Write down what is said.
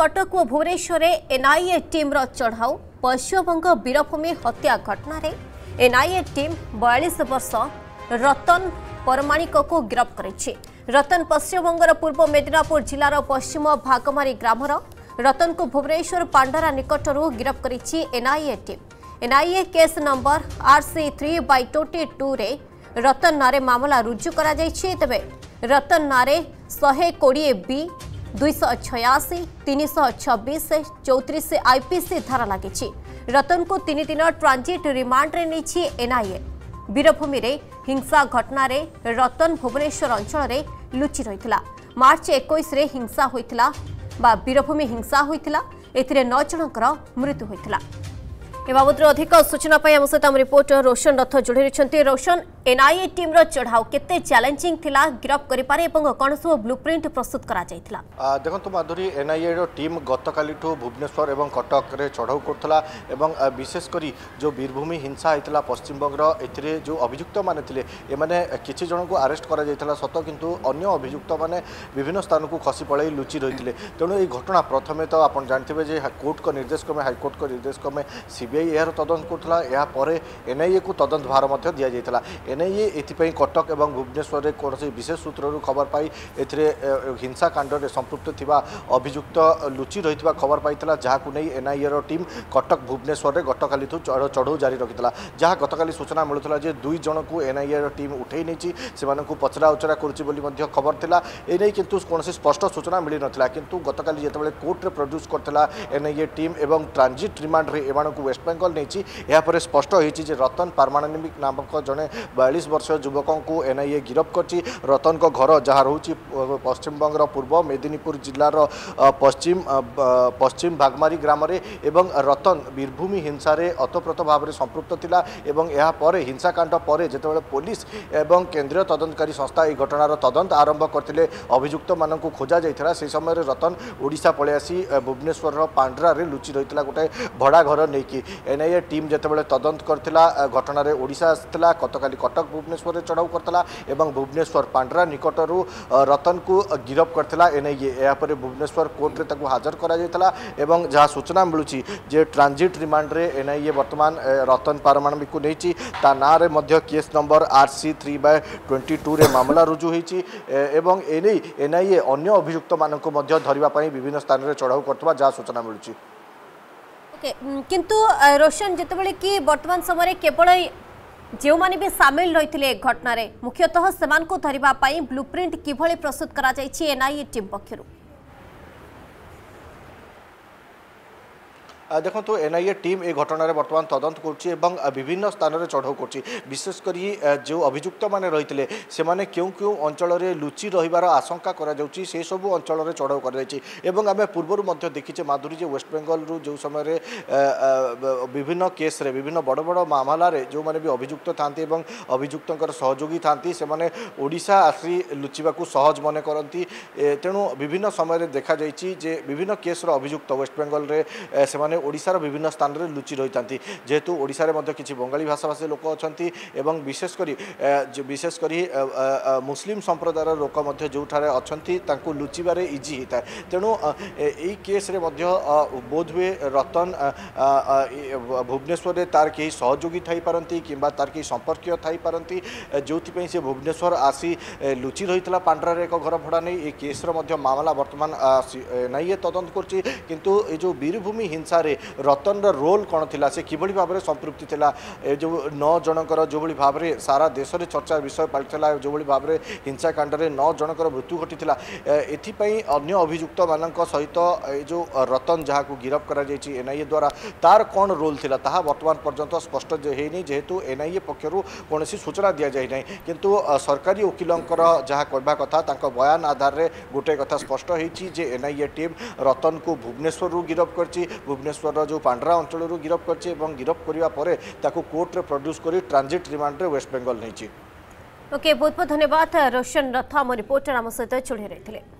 कटक और Bhubaneswar NIA team चढ़ाऊ पश्चिमबंग वीरभूमि हत्या घटन एनआईए टीम बयालीस वर्ष रतन परमाणिक को गिरफ्त कर रतन पश्चिमबंगर पूर्व मेदिनापुर जिलार पश्चिम भागमारी ग्रामर रतन को भुवनेश्वर पांडरा निकटर गिरफ्त कर NIA team NIA case number RC three by twenty two रे रतन नारे मामला रुजु करा तेरे रतन नारे शहे कोड़े बी ଦୁଇଶହ ଛୟାଅଶୀ ତିନିଶହ ଛବିଶ ଚଉତିରିଶ ଆଇପିସି ଧାରା ଲାଗିଛି ରତନଙ୍କୁ ତିନି ଦିନ ଟ୍ରାଞ୍ଜିଟ୍ ରିମାଣ୍ଡରେ ନେଇଛି ଏନ୍ଆଇଏ ବୀରଭୂମିରେ ହିଂସା ଘଟଣାରେ ରତନ ଭୁବନେଶ୍ୱର ଅଞ୍ଚଳରେ ଲୁଚି ରହିଥିଲା ମାର୍ଚ୍ଚ ଏକୋଇଶରେ ହିଂସା ହୋଇଥିଲା ବା ବୀରଭୂମି ହିଂସା ହୋଇଥିଲା ଏଥିରେ ନଅ ଜଣଙ୍କର ମୃତ୍ୟୁ ହୋଇଥିଲା ଏ ବାବଦରେ ଅଧିକ ସୂଚନା ପାଇଁ ଆମ ସହିତ ଆମ ରିପୋର୍ଟର ରୋଶନ ରଥ ଯୋଡ଼ି ରହିଛନ୍ତି ରୋଶନ এনআইএ টিমর চঢ়াও কেতে চ্যালেঞ্জিং লা গিরফ করিপারে এবং কোণ সব ব্লুপ্রিন্ট প্রস্তুত করা যাইতিলা দেখুন মাধুরী এনআইএ র টিম গতকালিঠু ভুবনেশ্বর এবং কটকরে চঢ়াও করুলা এবং বিশেষ করে যে বীরভূমি হিংসা হয়েছিল পশ্চিমবঙ্গর এতে যে অভিযুক্ত মানে লে এমানে কিছু জনক আরেস্ট করা যাই সত কিন্তু অন্য অভিযুক্ত মানে বিভিন্ন স্থানক খসি পড়াই লুচি রয়েছে তেমন এই ঘটনা প্রথমে তো আপনার জাঁথিবে যে কোর্টক নির্দেশক্রমে হাইকোর্টক নির্দেশক্রমে সিবিআই এর তদন্ত করুলা এরপরে এনআইএ কু তদন্ত ভার দিয়া যাই এনেই এথিপাই কটক এবং ভুবনেশ্বরের কৌশি বিশেষ সূত্রর খবর পাই এতে হিংসাকাণ্ডে সম্পৃক্ত থাকা অভিযুক্ত লুচি রয়ে খবর পাই যা এনআইএর টিম কটক ভুবনেশ্বরের গতকাল চড়ৌ জারি রাখি যা গতকাল সূচনা মিলুলা যে দুই জনক এনআইএর টিম উঠাই নিয়েছি সে পচরা উচরা করছে বলে খবর লা এনে কিন্তু কোণী স্পষ্ট সূচনা মিলি নথিলা কিন্তু গতকাল যেতবে কোর্টরে প্রড্যুস করা এনআইএ টিম এবং ট্রানজিট রিমান্ডে এমানু ওয়েস্ট বেঙ্গল নিয়েছি এরপরে স্পষ্ট হয়েছে যে রতন পারমাণিক নামক জনে ବୟାଳିଶ ବର୍ଷୀୟ ଯୁବକଙ୍କୁ ଏନ୍ଆଇଏ ଗିରଫ କରିଛି ରତନଙ୍କ ଘର ଯାହା ରହୁଛି ପଶ୍ଚିମବଙ୍ଗର ପୂର୍ବ ମେଦିନୀପୁର ଜିଲ୍ଲାର ପଶ୍ଚିମ ପଶ୍ଚିମ ଭାଗମାରୀ ଗ୍ରାମରେ ଏବଂ ରତନ ବୀରଭୂମି ହିଂସାରେ ଅତପ୍ରତ ଭାବରେ ସମ୍ପୃକ୍ତ ଥିଲା ଏବଂ ଏହାପରେ ହିଂସାକାଣ୍ଡ ପରେ ଯେତେବେଳେ ପୋଲିସ ଏବଂ କେନ୍ଦ୍ରୀୟ ତଦନ୍ତକାରୀ ସଂସ୍ଥା ଏହି ଘଟଣାର ତଦନ୍ତ ଆରମ୍ଭ କରିଥିଲେ ଅଭିଯୁକ୍ତମାନଙ୍କୁ ଖୋଜାଯାଇଥିଲା ସେହି ସମୟରେ ରତନ ଓଡ଼ିଶା ପଳାଇ ଆସି ଭୁବନେଶ୍ୱରର ପାଣ୍ଡ୍ରାରେ ଲୁଚି ରହିଥିଲା ଗୋଟାଏ ଭଡ଼ା ଘର ନେଇକି ଏନ୍ଆଇଏ ଟିମ୍ ଯେତେବେଳେ ତଦନ୍ତ କରିଥିଲା ଘଟଣାରେ ଓଡ଼ିଶା ଆସିଥିଲା ଗତକାଲି कटक भुवनेश्वर से चढ़ाऊ करता भुवनेश्वर पांड्रा निकटर रतन को गिरफ्त करता एने यापर भुवनेश्वर कोर्टे हाजर कर जहाँ सूचना मिलूँ जे ट्रांजिट रिमांड्रे एनआईए बर्तमान रतन पारमाणविक को नहीं case number R C three by twenty two मामला रुजु होती एने एनआईए अन्य अभियुक्त मानक विभिन्न स्थान में चढ़ाऊ कर सूचना मिलूँ किंतु रोशन जितेबाला कि बर्तमान समय केवल ଯେଉଁମାନେ ବି ସାମିଲ ରହିଥିଲେ ଏ ଘଟଣାରେ ମୁଖ୍ୟତଃ ସେମାନଙ୍କୁ ଧରିବା ପାଇଁ ବ୍ଲୁପ୍ରିଣ୍ଟ କିଭଳି ପ୍ରସ୍ତୁତ କରାଯାଇଛି ଏନ୍ଆଇଏ ଟିମ୍ ପକ୍ଷରୁ ଦେଖନ୍ତୁ ଏନ୍ଆଇଏ ଟିମ୍ ଏ ଘଟଣାରେ ବର୍ତ୍ତମାନ ତଦନ୍ତ କରୁଛି ଏବଂ ବିଭିନ୍ନ ସ୍ଥାନରେ ଚଢ଼ଉ କରୁଛି ବିଶେଷ କରି ଯେଉଁ ଅଭିଯୁକ୍ତମାନେ ରହିଥିଲେ ସେମାନେ କେଉଁ କେଉଁ ଅଞ୍ଚଳରେ ଲୁଚି ରହିବାର ଆଶଙ୍କା କରାଯାଉଛି ସେସବୁ ଅଞ୍ଚଳରେ ଚଢ଼ଉ କରାଯାଇଛି ଏବଂ ଆମେ ପୂର୍ବରୁ ମଧ୍ୟ ଦେଖିଛେ ମାଧୁରୀ ଯେ ୱେଷ୍ଟବେଙ୍ଗଲରୁ ଯେଉଁ ସମୟରେ ବିଭିନ୍ନ କେସ୍ରେ ବିଭିନ୍ନ ବଡ଼ ବଡ଼ ମାମଲାରେ ଯେଉଁମାନେ ବି ଅଭିଯୁକ୍ତ ଥାନ୍ତି ଏବଂ ଅଭିଯୁକ୍ତଙ୍କର ସହଯୋଗୀ ଥାନ୍ତି ସେମାନେ ଓଡ଼ିଶା ଆସି ଲୁଚିବାକୁ ସହଜ ମନେ କରନ୍ତି ତେଣୁ ବିଭିନ୍ନ ସମୟରେ ଦେଖାଯାଇଛି ଯେ ବିଭିନ୍ନ କେସ୍ର ଅଭିଯୁକ୍ତ ୱେଷ୍ଟବେଙ୍ଗଲରେ ସେମାନେ ওড়িশার বিভিন্ন স্থানরে লুচি রয়েছে যেহেতু ওড়িশার মধ্যে কিছু বঙ্গালী ভাষাভাষী লোক অনেক এবং বিশেষ করে বিশেষ করে মুসলিম সম্প্রদায়ের লোক মধ্যে যেঠারে অনেক তাঁকু লুচিবার ইজি হয়ে থাকে তেণু এই কেস্রে মধ্যে বোধহুয়ে রতন ভুবনেশ্বরের তার কেউ সহযোগী থাইপারতি কিংবা তার কেউ সম্পর্কীয় থাইপারতি যেপা সে ভুবনেশ্বর আসি লুচি রয়েছিল পাণ্ড্রার এক ঘর ভড়া নেই এই কেস্র মধ্যে মামলা বর্তমান এনআইএ তদন্ত করছে কিন্তু এই যে বীরভূমি হিংসার रतन रोल कौन थी से किभली भाव में संप्रति जो नौ जनकर जो भाव में सारा देश में चर्चा विषय पड़ता है जो भाव में हिंसाकांड में नौ जनकर मृत्यु घटी एथपाई अगर अभियुक्त मान सहित जो रतन जहाँ को गिरफ्त कर एनआईए द्वारा तार कौन रोल थी ताहा पर्यटन स्पष्ट होनी जेहेतु एनआईए पक्षर कौन सूचना दि जाए ना कि सरकारी वकिल जहाँ कह कथा बयान आधार में गोटे कथा स्पष्ट होनआईए टीम रतन को भुवनेश्वर गिरफ्त कर সোটা যে পাণ্ডড়া অঞ্চলৰ গිරপ কৰিছে আৰু গිරপ কৰিবা pore তাকো কোর্টৰ প্ৰডুছ কৰি ট্ৰানজিট ৰিমান্ডৰে ওয়েষ্ট বেংগাল নেচি ओके বহুত বহুত ধন্যবাদ ৰوشن ৰথামৰ ৰিপৰ্টৰ নাম সৈতে চঢ়ি ৰৈ থৈলে